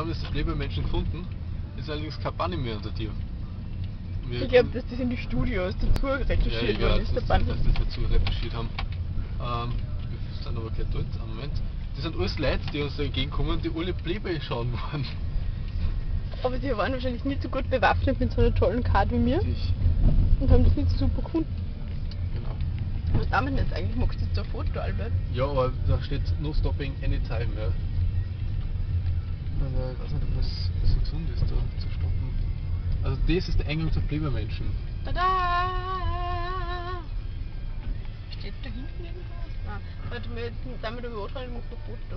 haben jetzt das Playboy-Menschen gefunden. Ist allerdings kein Bunny mehr unter dir. Wir Ich glaube, dass das in die Studios dazu ja, recherchiert ich worden ist, der dass, Band. dass das dazu recherchiert haben. Ähm, wir sind aber gleich dort. Einen Moment. Das sind alles Leute, die uns da entgegenkommen, die alle Playboy schauen wollen. Aber die waren wahrscheinlich nicht so gut bewaffnet mit so einer tollen Karte wie mir Richtig. und haben das nicht so super gefunden. Genau. Was haben wir denn jetzt eigentlich? Magst du jetzt ein Foto, Albert? Ja, aber da steht no stopping anytime, ja. Das so gesund ist, da zu stoppen. Also das ist der Eingang zur Playboy-Menschen. Tada! Steht da hinten irgendwas? Nein. Warte damit wir anschreiben, ich mach ein Foto.